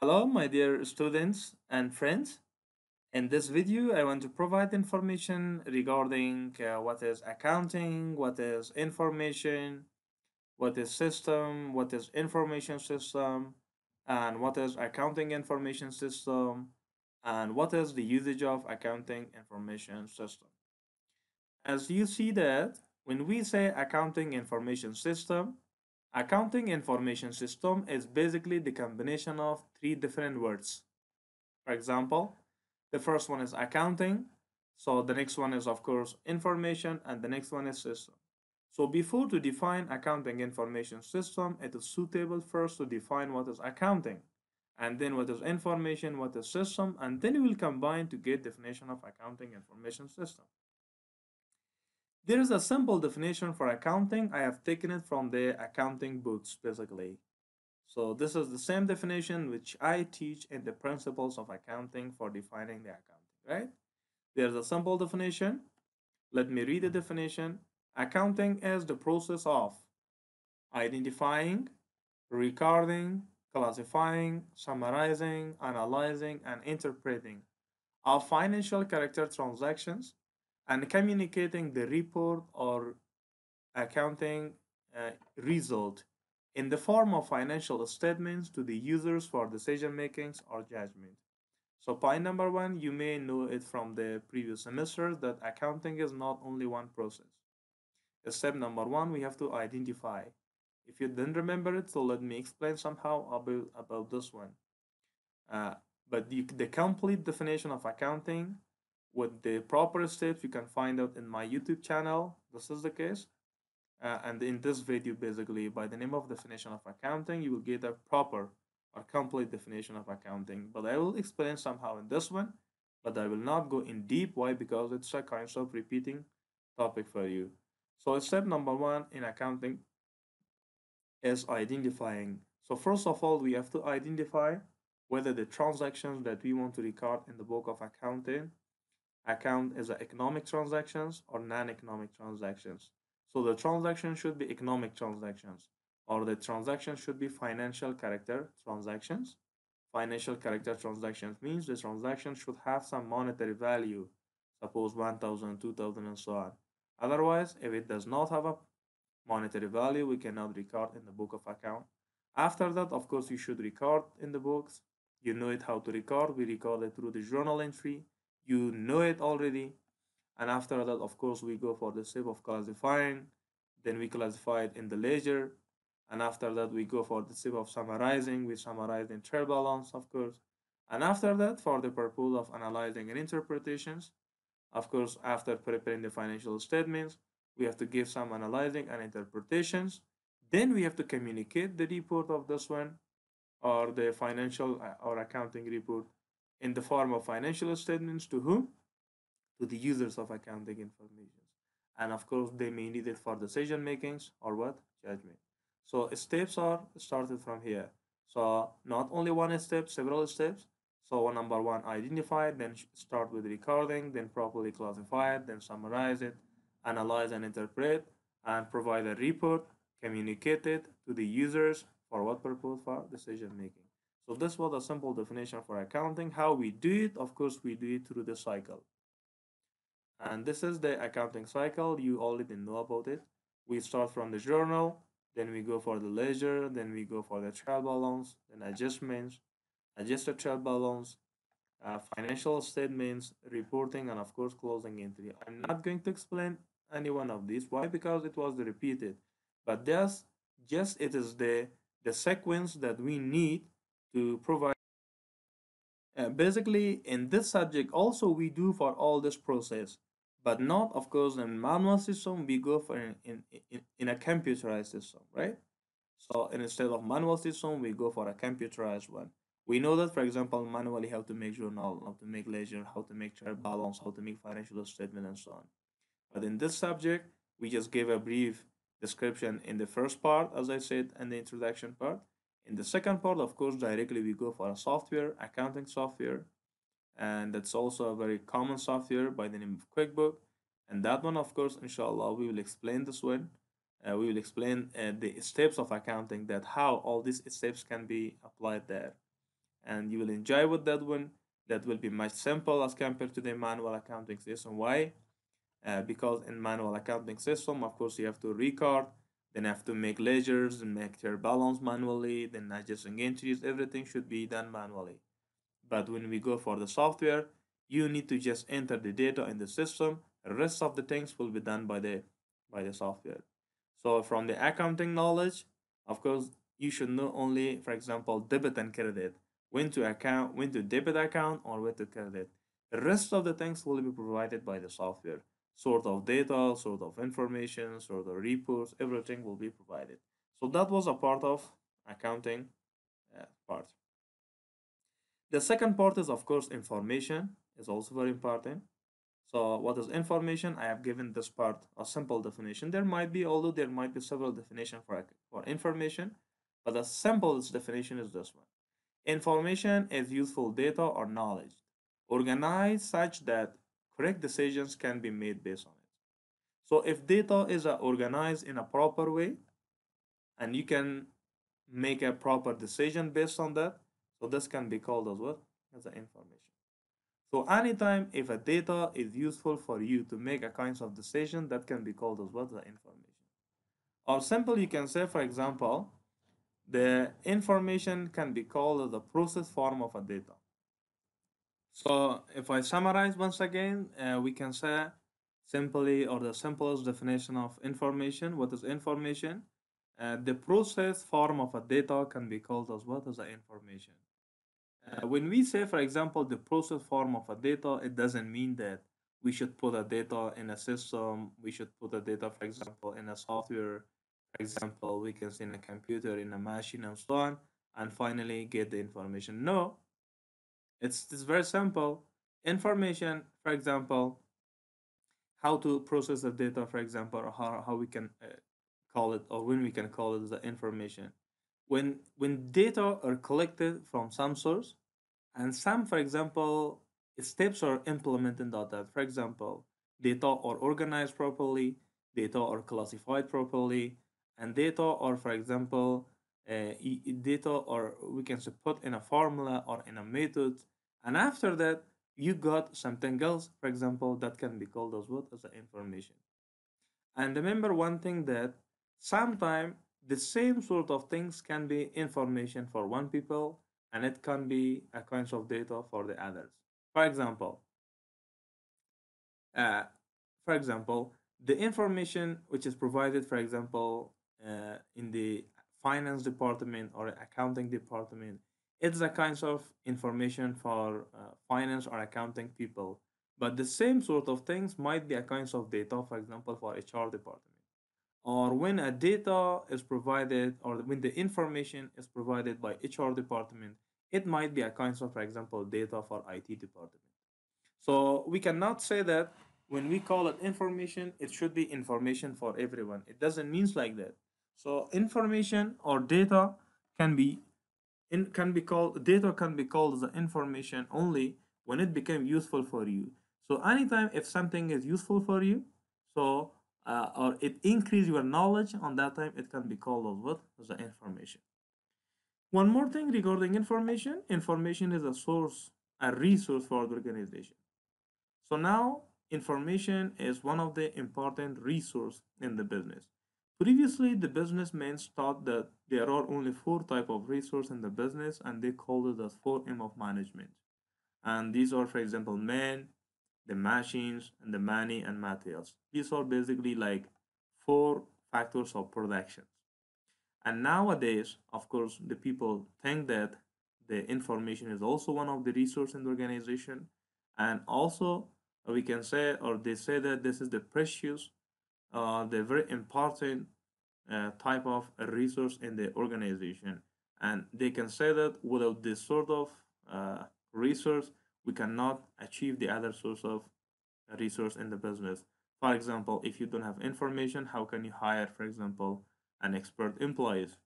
Hello, my dear students and friends. In this video, I want to provide information regarding uh, what is accounting, what is information, what is system, what is information system, and what is accounting information system, and what is the usage of accounting information system. As you see that when we say accounting information system, accounting information system is basically the combination of three different words. For example, the first one is accounting, so the next one is of course information, and the next one is system. So before to define accounting information system, it is suitable first to define what is accounting, and then what is information, what is system, and then we will combine to get definition of accounting information system. There is a simple definition for accounting. I have taken it from the accounting books, basically. So this is the same definition which I teach in the principles of accounting for defining the accounting, right? There's a simple definition. Let me read the definition. Accounting is the process of identifying, recording, classifying, summarizing, analyzing, and interpreting of financial character transactions and communicating the report or accounting uh, result in the form of financial statements to the users for decision makings or judgment. So point number one, you may know it from the previous semester that accounting is not only one process. Step number one, we have to identify. If you didn't remember it, so let me explain somehow about, about this one. Uh, but the, the complete definition of accounting with the proper steps you can find out in my YouTube channel. This is the case. Uh, and in this video, basically, by the name of definition of accounting, you will get a proper or complete definition of accounting. But I will explain somehow in this one, but I will not go in deep. Why? Because it's a kind of repeating topic for you. So step number one in accounting is identifying. So first of all, we have to identify whether the transactions that we want to record in the book of accounting account as economic transactions or non-economic transactions. So the transaction should be economic transactions or the transaction should be financial character transactions. Financial character transactions means the transaction should have some monetary value, suppose 1000, 2000 and so on. Otherwise, if it does not have a monetary value, we cannot record in the book of account. After that, of course, you should record in the books. You know it how to record. We record it through the journal entry you know it already. And after that of course we go for the step of classifying then we classify it in the ledger. And after that we go for the step of summarizing. We summarize in trial balance of course. And after that for the purpose of analyzing and interpretations of course after preparing the financial statements we have to give some analyzing and interpretations. Then we have to communicate the report of this one or the financial uh, or accounting report in the form of financial statements to whom? To the users of accounting information. And of course, they may need it for decision makings or what? Judgment. So steps are started from here. So not only one step, several steps. So number one, identify, then start with recording, then properly classify it, then summarize it, analyze and interpret, and provide a report, communicate it to the users for what purpose? For decision making. So this was a simple definition for accounting. How we do it, of course, we do it through the cycle. And this is the accounting cycle. You already know about it. We start from the journal, then we go for the ledger, then we go for the trial balance, then adjustments, adjusted trial balance, uh, financial statements, reporting, and of course, closing entry. I'm not going to explain any one of these. Why? Because it was repeated. But that's just it is the the sequence that we need to provide. Uh, basically in this subject also we do for all this process but not of course in manual system we go for in, in, in, in a computerized system right? So instead of manual system we go for a computerized one. We know that for example manually how to make journal how to make ledger how to make trial balance how to make financial statement and so on. But in this subject we just gave a brief description in the first part as i said and the introduction part in the second part, of course, directly we go for a software, accounting software, and that's also a very common software by the name of QuickBook. And that one, of course, inshallah, we will explain this one. Uh, we will explain uh, the steps of accounting that how all these steps can be applied there. and you will enjoy with that one that will be much simple as compared to the manual accounting system why uh, because in manual accounting system of course you have to record then have to make ledgers and make their balance manually then adjusting entries everything should be done manually. But when we go for the software you need to just enter the data in the system the rest of the things will be done by the by the software. So from the accounting knowledge of course you should know only for example debit and credit when to account when to debit account or when to credit. The rest of the things will be provided by the software sort of data sort of information sort of reports everything will be provided so that was a part of accounting uh, part the second part is of course information is also very important so what is information? I have given this part a simple definition. There might be, although there might be several definitions for, for information, but the simplest definition is this one. Information is useful data or knowledge, organized such that correct decisions can be made based on it. So if data is organized in a proper way, and you can make a proper decision based on that, so this can be called as well As an information. So anytime if a data is useful for you to make a kinds of decision, that can be called as what the information. Or simple, you can say, for example, the information can be called as the process form of a data. So if I summarize once again, uh, we can say simply or the simplest definition of information. What is information? Uh, the process form of a data can be called as what is the information. Uh, when we say, for example, the process form of a data, it doesn't mean that we should put a data in a system. We should put a data, for example, in a software. For example, we can see in a computer, in a machine, and so on, and finally get the information. No, it's, it's very simple. Information, for example, how to process the data, for example, or how, how we can uh, call it, or when we can call it the information when when data are collected from some source and some for example steps are implemented that for example data are organized properly data are classified properly and data are for example data or we can put in a formula or in a method. And after that you got something else for example that can be called as what? As the information. And remember one thing that sometimes the same sort of things can be information for one people and it can be a kind of data for the others. For example, uh, for example, the information which is provided, for example, uh, in the finance department or accounting department, it's a kind of information for uh, finance or accounting people. But the same sort of things might be a kind of data, for example, for HR department or when a data is provided or when the information is provided by HR department, it might be a kind of, for example, data for IT department. So we cannot say that when we call it information, it should be information for everyone. It doesn't mean like that. So information or data can be in, can be called data can be called the information only when it became useful for you. So anytime if something is useful for you, so uh, or it increase your knowledge on that time it can be called as what? The information. One more thing regarding information. Information is a source a resource for the organization. So now information is one of the important resource in the business previously the businessmen thought that there are only four type of resource in the business and they called it as 4m of management and these are for example men the machines, and the money and materials. These are basically like four factors of production. And nowadays, of course, the people think that the information is also one of the resources in the organization. And also, we can say, or they say that this is the precious, uh, the very important uh, type of resource in the organization. And they can say that without this sort of uh, resource, we cannot achieve the other source of resource in the business. For example, if you don't have information, how can you hire, for example, an expert employees?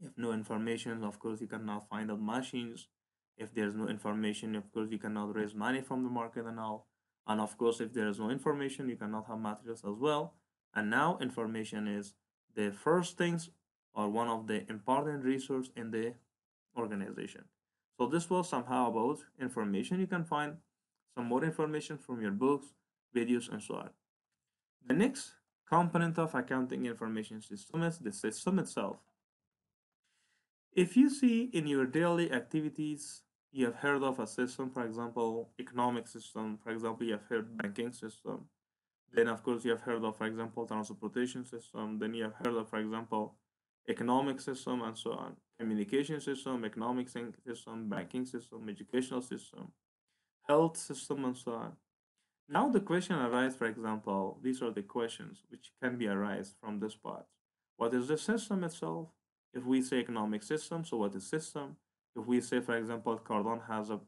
If no information, of course, you cannot find out machines. If there's no information, of course, you cannot raise money from the market and all. And of course, if there is no information, you cannot have materials as well. And now information is the first things or one of the important resource in the organization. So this was somehow about information. You can find some more information from your books, videos, and so on. The next component of accounting information system is the system itself. If you see in your daily activities, you have heard of a system, for example, economic system, for example, you have heard banking system. Then of course you have heard of, for example, transportation system. Then you have heard of, for example, economic system and so on, communication system, economic system, banking system, educational system, health system, and so on. Now the question arises, for example, these are the questions which can be arise from this part. What is the system itself? If we say economic system, so what is system? If we say, for example, Kardan has a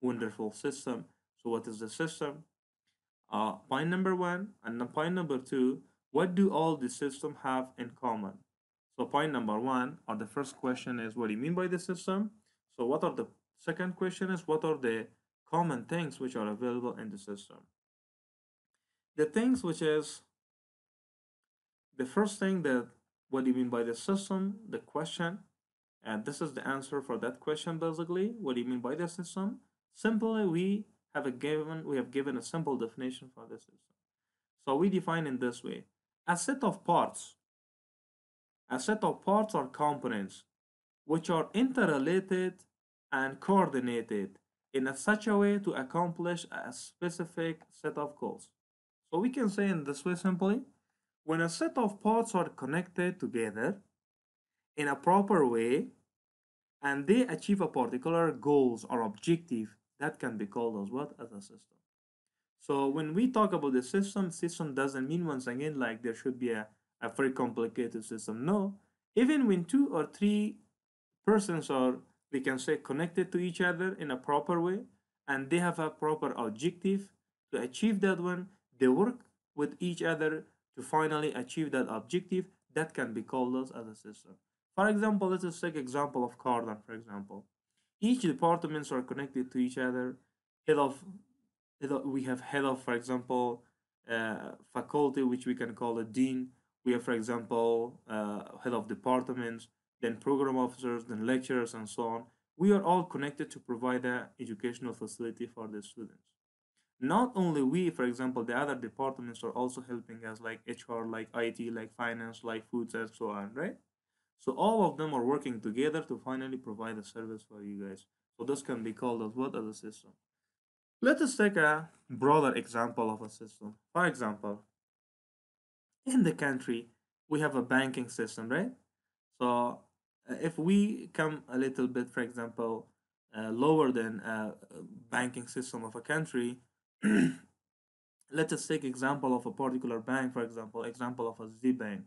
wonderful system, so what is the system? Uh, point number one and the point number two, what do all the system have in common? So point number one, or the first question is, what do you mean by the system? So what are the second question is, what are the common things which are available in the system. The things which is the first thing that what do you mean by the system, the question, and this is the answer for that question basically. What do you mean by the system? Simply we have a given we have given a simple definition for the system. So we define in this way. A set of parts. A set of parts or components which are interrelated and coordinated in a such a way to accomplish a specific set of goals. So we can say in this way simply, when a set of parts are connected together in a proper way and they achieve a particular goals or objective, that can be called as what? As a system. So when we talk about the system, system doesn't mean once again like there should be a, a very complicated system. No, even when two or three persons are we can say connected to each other in a proper way and they have a proper objective to achieve that one they work with each other to finally achieve that objective that can be called as, as a system for example let's just take example of Kardan for example each departments are connected to each other head of, head of we have head of for example uh, faculty which we can call a dean we have for example uh, head of departments then program officers, then lecturers, and so on. We are all connected to provide an educational facility for the students. Not only we, for example, the other departments are also helping us, like HR, like IT, like finance, like foods, and so on, right? So all of them are working together to finally provide a service for you guys. So this can be called as what as a system. Let us take a broader example of a system. For example, in the country, we have a banking system, right? So uh, if we come a little bit, for example, uh, lower than a banking system of a country, let us take example of a particular bank, for example, example of a Z bank.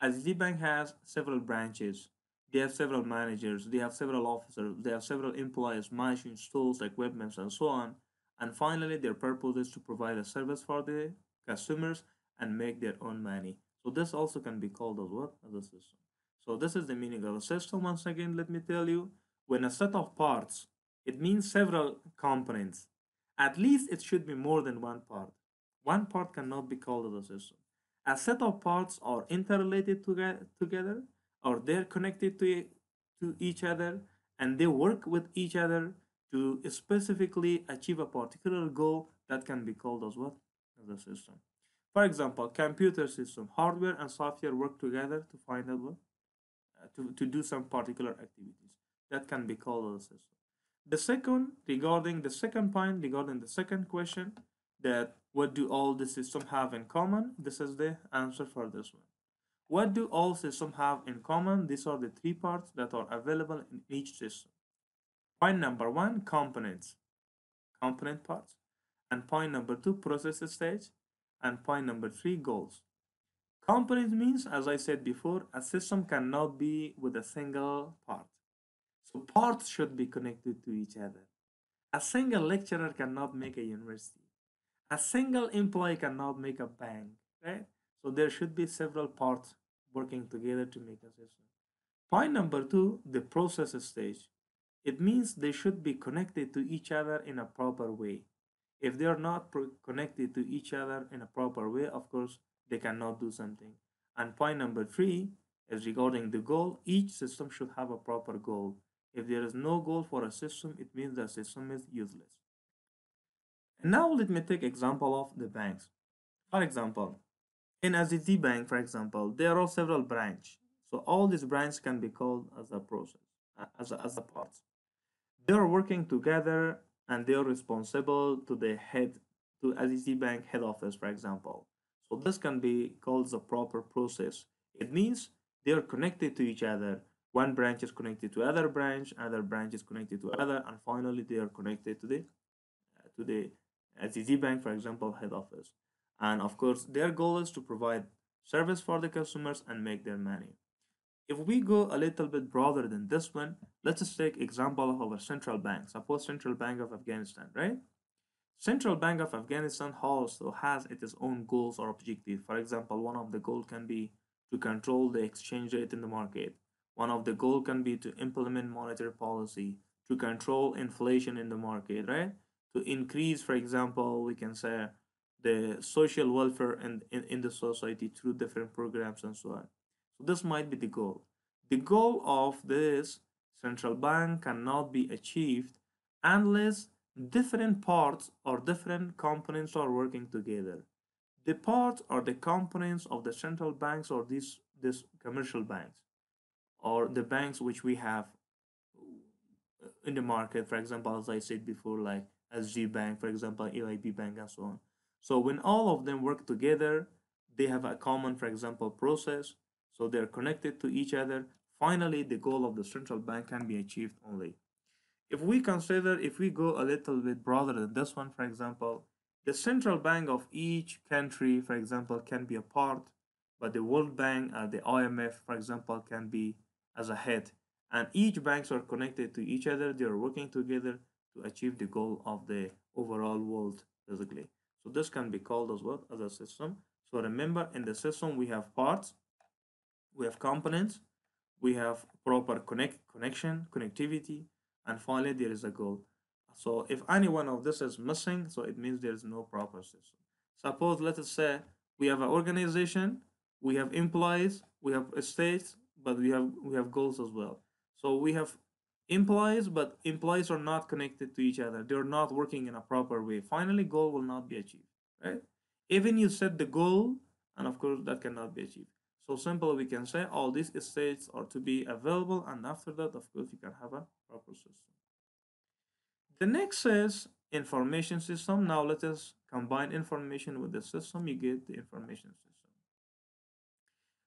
A Z bank has several branches. They have several managers. They have several officers. They have several employees, machines, tools, equipment, and so on. And finally, their purpose is to provide a service for the customers and make their own money. So this also can be called as what? As a system. So this is the meaning of a system. Once again, let me tell you, when a set of parts, it means several components. At least it should be more than one part. One part cannot be called as a system. A set of parts are interrelated together or they're connected to, to each other and they work with each other to specifically achieve a particular goal that can be called as what? As a system. For example, computer system, hardware and software work together to find out what? Uh, to, to do some particular activities. That can be called as a system. The second, regarding the second point, regarding the second question, that what do all the systems have in common? This is the answer for this one. What do all systems have in common? These are the three parts that are available in each system. Point number one, components, component parts. And point number two, process stage. And point number three, goals. Component means, as I said before, a system cannot be with a single part. So parts should be connected to each other. A single lecturer cannot make a university. A single employee cannot make a bank, right? So there should be several parts working together to make a system. Point number two, the process stage. It means they should be connected to each other in a proper way. If they are not connected to each other in a proper way, of course, they cannot do something. And point number three is regarding the goal. Each system should have a proper goal. If there is no goal for a system, it means the system is useless. Now let me take example of the banks. For example, in AZT Bank, for example, there are several branches. So all these branches can be called as a process, as a, as a parts. They are working together and they are responsible to the head, to AZT Bank head office, for example. So this can be called the proper process. It means they are connected to each other. One branch is connected to other branch, other branch is connected to other, and finally they are connected to the to the AZT Bank, for example, head office. And of course, their goal is to provide service for the customers and make their money. If we go a little bit broader than this one, let's just take example of our central bank. Suppose Central Bank of Afghanistan, right? Central Bank of Afghanistan also has its own goals or objectives. For example, one of the goals can be to control the exchange rate in the market. One of the goals can be to implement monetary policy, to control inflation in the market, right? To increase, for example, we can say the social welfare in, in, in the society through different programs and so on. So this might be the goal. The goal of this central bank cannot be achieved unless different parts or different components are working together. The parts or the components of the central banks or these these commercial banks or the banks which we have in the market, for example, as I said before, like SG Bank, for example, AIB Bank, and so on. So when all of them work together, they have a common, for example, process. So they're connected to each other. Finally, the goal of the central bank can be achieved only. If we consider, if we go a little bit broader than this one, for example, the central bank of each country, for example, can be a part, but the World Bank and the IMF, for example, can be as a head. And each banks are connected to each other. They are working together to achieve the goal of the overall world, basically. So this can be called as well As a system. So remember, in the system, we have parts, we have components, we have proper connect connection, connectivity, and finally there is a goal. So if any one of this is missing, so it means there is no proper system. Suppose let us say we have an organization, we have employees, we have states, but we have we have goals as well. So we have employees, but employees are not connected to each other. They're not working in a proper way. Finally, goal will not be achieved, right? Even you set the goal, and of course that cannot be achieved. So simple, we can say all these states are to be available, and after that, of course, you can have a proper system. The next is information system. Now let us combine information with the system. You get the information system.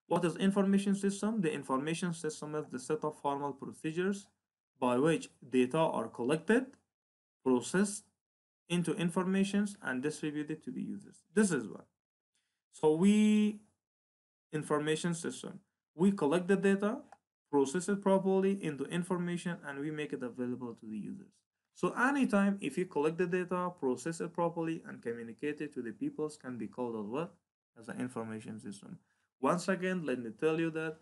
What is information system? The information system is the set of formal procedures by which data are collected, processed into informations, and distributed to the users. This is what. So we, information system, we collect the data, process it properly into information, and we make it available to the users. So anytime if you collect the data, process it properly, and communicate it to the peoples can be called as what? As an information system. Once again, let me tell you that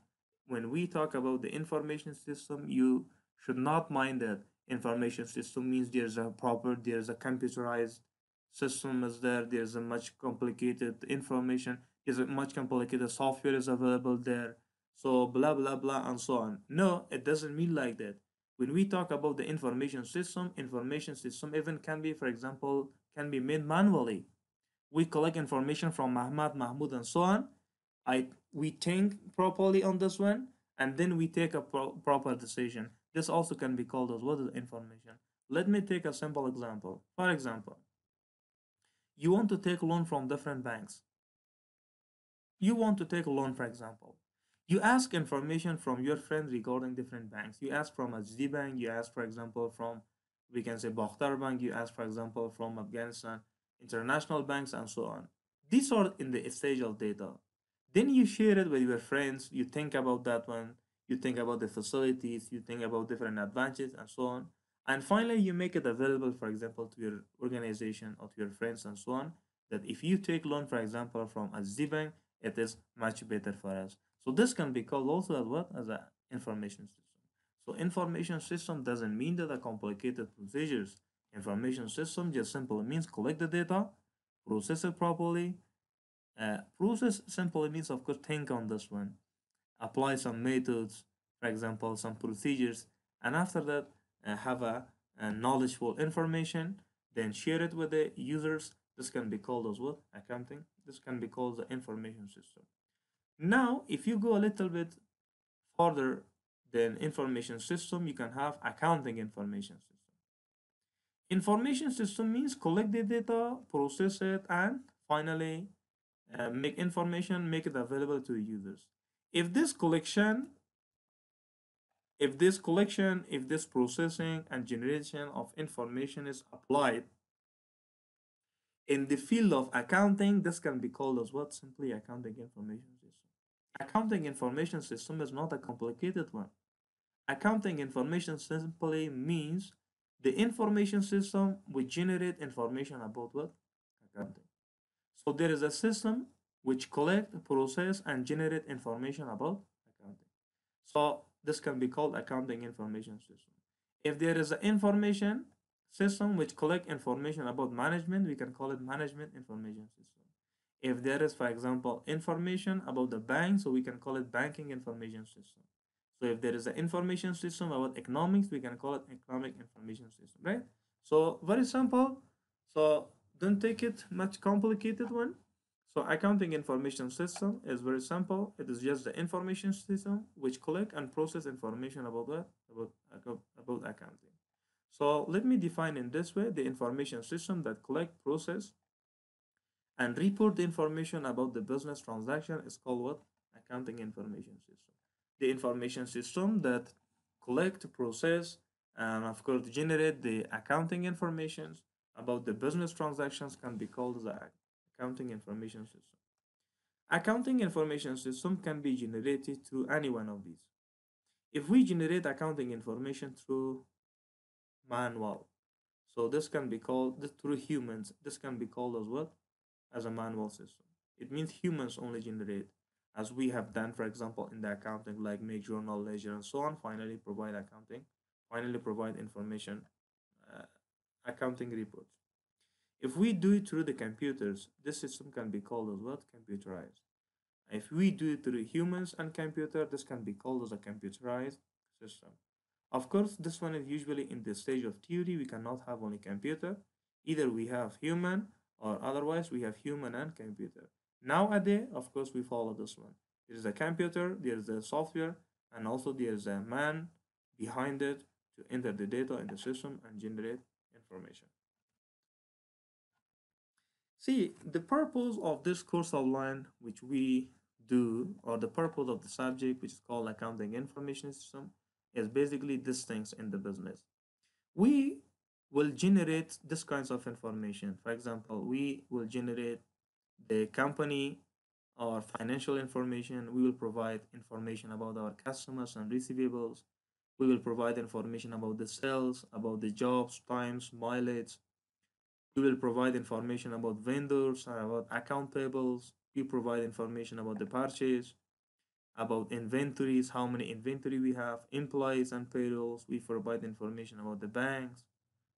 when we talk about the information system, you should not mind that information system means there's a proper there's a computerized system is there there's a much complicated information there's a much complicated software is available there. So blah blah blah and so on. No it doesn't mean like that. When we talk about the information system information system even can be for example can be made manually. We collect information from Mahmoud, Mahmoud and so on. I we think properly on this one and then we take a pro proper decision this also can be called as is information. Let me take a simple example. For example, you want to take loan from different banks. You want to take a loan, for example. You ask information from your friends regarding different banks. You ask from AZT Bank, you ask, for example, from, we can say, Bakhtar Bank, you ask, for example, from Afghanistan, international banks, and so on. These are in the stage of data. Then you share it with your friends, you think about that one, you think about the facilities, you think about different advantages and so on. And finally, you make it available, for example, to your organization or to your friends and so on, that if you take loan, for example, from a bank, it is much better for us. So this can be called also as what? As an information system. So information system doesn't mean that a complicated procedures. Information system just simply means collect the data, process it properly. Uh, process simply means, of course, think on this one apply some methods, for example, some procedures, and after that uh, have a, a knowledgeable information then share it with the users. This can be called as what? Accounting. This can be called the information system. Now if you go a little bit further than information system you can have accounting information system. Information system means collect the data process it and finally uh, make information make it available to users if this collection if this collection if this processing and generation of information is applied in the field of accounting this can be called as what? Simply accounting information system. Accounting information system is not a complicated one. Accounting information simply means the information system will generate information about what? Accounting. So there is a system which collect process and generate information about accounting so this can be called accounting information system. If there is an information system which collect information about management, we can call it management information system. If there is, for example, information about the bank, so we can call it banking information system. So if there is an information system about economics, we can call it economic information system, right? So very simple. So don't take it much complicated one. So accounting information system is very simple. It is just the information system which collect and process information about what? About, about accounting. So let me define in this way the information system that collect, process, and report the information about the business transaction is called what? Accounting information system. The information system that collect, process, and of course generate the accounting information about the business transactions can be called the accounting information system. Accounting information system can be generated through any one of these. If we generate accounting information through manual, so this can be called through humans, this can be called as what? As a manual system. It means humans only generate, as we have done, for example, in the accounting, like make journal, ledger, and so on. Finally, provide accounting. Finally, provide information, uh, accounting reports. If we do it through the computers, this system can be called as what? Computerized. If we do it through humans and computer, this can be called as a computerized system. Of course, this one is usually in the stage of theory. We cannot have only computer. Either we have human or otherwise we have human and computer. Nowadays, of course, we follow this one. There is a computer, there is a software, and also there is a man behind it to enter the data in the system and generate information. See, the purpose of this course outline, which we do, or the purpose of the subject, which is called accounting information system, is basically these things in the business. We will generate this kinds of information. For example, we will generate the company or financial information. We will provide information about our customers and receivables. We will provide information about the sales, about the jobs, times, mileage, we will provide information about vendors, and about account payables. We provide information about the purchase, about inventories, how many inventory we have, employees and payrolls. We provide information about the banks,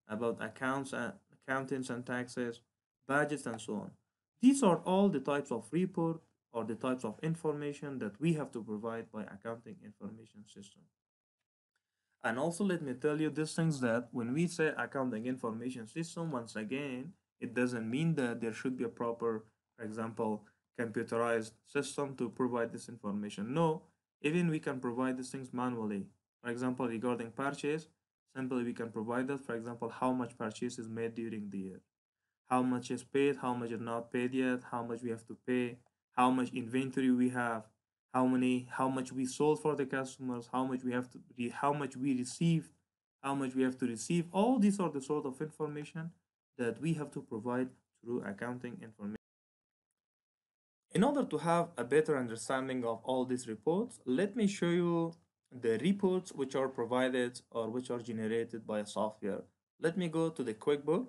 about accounts and accountants and taxes, budgets and so on. These are all the types of report or the types of information that we have to provide by accounting information system. And also let me tell you these things that when we say accounting information system, once again, it doesn't mean that there should be a proper, for example, computerized system to provide this information. No, even we can provide these things manually. For example, regarding purchase, simply we can provide that, for example, how much purchase is made during the year, how much is paid, how much is not paid yet, how much we have to pay, how much inventory we have, how many how much we sold for the customers how much we have to how much we received how much we have to receive. All these are the sort of information that we have to provide through accounting information. In order to have a better understanding of all these reports let me show you the reports which are provided or which are generated by a software. Let me go to the quickbook.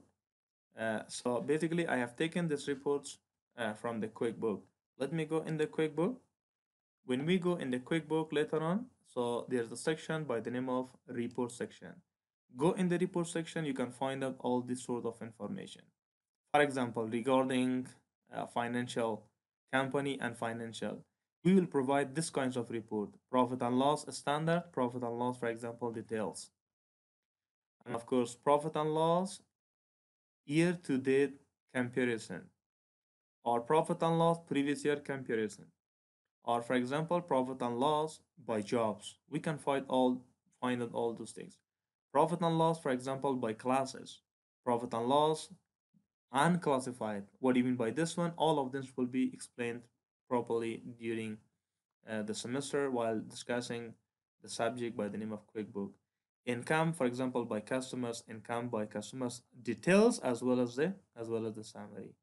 Uh, so basically i have taken these reports uh, from the quickbook. Let me go in the quickbook when we go in the QuickBook later on, so there's a section by the name of report section. Go in the report section, you can find out all this sort of information. For example, regarding a financial company and financial. we will provide this kinds of report profit and loss standard profit and loss for example details and of course profit and loss year to date comparison or profit and loss previous year comparison or for example profit and loss by jobs we can find all find out all those things profit and loss for example by classes profit and loss unclassified what do you mean by this one all of this will be explained properly during uh, the semester while discussing the subject by the name of QuickBook. Income, for example, by customers, income by customers details as well as the as well as the summary.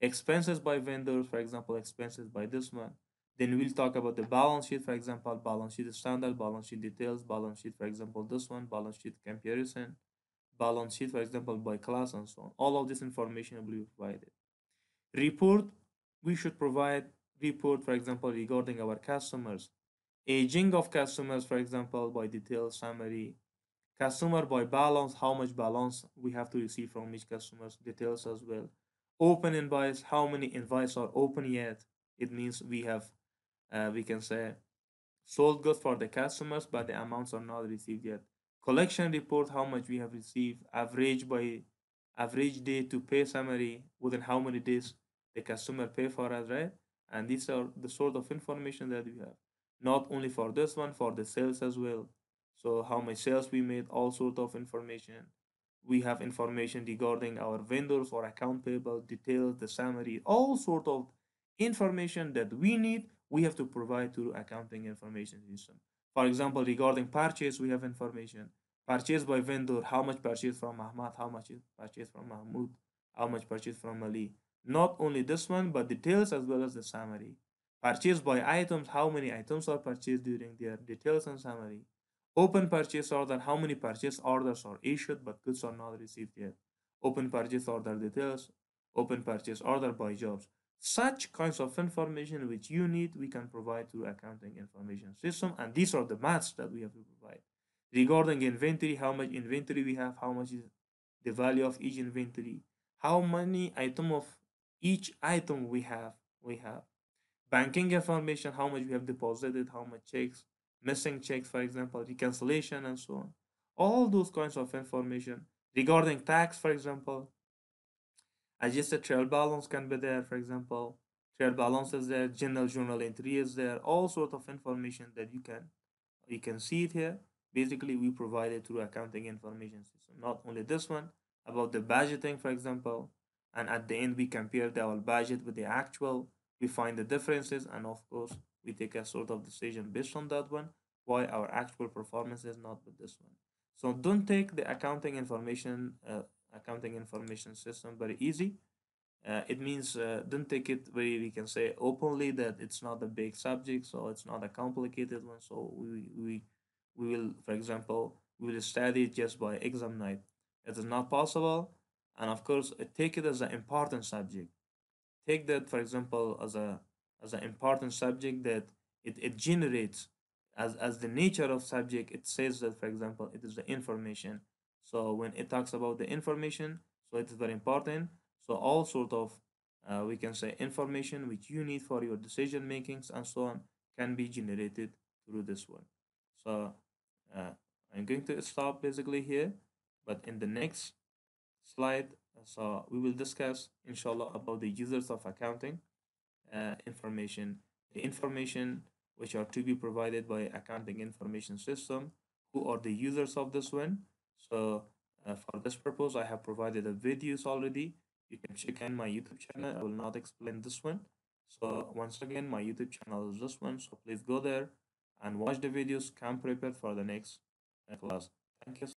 Expenses by vendors, for example, expenses by this one. Then we'll talk about the balance sheet, for example, balance sheet standard, balance sheet details, balance sheet, for example, this one, balance sheet comparison, balance sheet, for example, by class and so on. All of this information will be provided. Report, we should provide report, for example, regarding our customers. Aging of customers, for example, by detail summary. Customer by balance, how much balance we have to receive from each customer's details as well. Open invoice, how many invoices are open yet? It means we have, uh, we can say, sold goods for the customers, but the amounts are not received yet. Collection report, how much we have received, average by average day to pay summary, within how many days the customer pay for us, right? and these are the sort of information that we have not only for this one for the sales as well so how much sales we made all sort of information we have information regarding our vendors or account payable details the summary all sort of information that we need we have to provide to accounting information system for example regarding purchase we have information purchase by vendor how much purchase from Ahmad how much purchase from Mahmoud how much purchase from Ali not only this one, but details as well as the summary. Purchase by items, how many items are purchased during their details and summary. Open purchase order, how many purchase orders are issued but goods are not received yet. Open purchase order details, open purchase order by jobs. Such kinds of information which you need, we can provide through accounting information system, and these are the maths that we have to provide. Regarding inventory, how much inventory we have, how much is the value of each inventory, how many item of each item we have we have. Banking information how much we have deposited how much checks missing checks for example reconciliation and so on. All those kinds of information. Regarding tax for example adjusted trial balance can be there for example trial balance is there general journal entry is there all sort of information that you can you can see it here. Basically we provide it through accounting information system not only this one about the budgeting for example. And at the end we compare the, our budget with the actual. We find the differences and of course we take a sort of decision based on that one why our actual performance is not with this one. So don't take the accounting information uh, accounting information system very easy. Uh, it means uh, don't take it very we can say openly that it's not a big subject so it's not a complicated one. So we we we will for example we will study it just by exam night. It is not possible. And of course uh, take it as an important subject. Take that for example as a as an important subject that it, it generates as as the nature of subject it says that for example it is the information so when it talks about the information so it is very important so all sort of uh, we can say information which you need for your decision makings and so on can be generated through this one so uh, i'm going to stop basically here but in the next slide. So we will discuss, inshallah, about the users of accounting uh, information, the information which are to be provided by accounting information system, who are the users of this one. So uh, for this purpose, I have provided the videos already. You can check in my YouTube channel. I will not explain this one. So once again, my YouTube channel is this one. So please go there and watch the videos. Come prepared for the next uh, class. Thank you.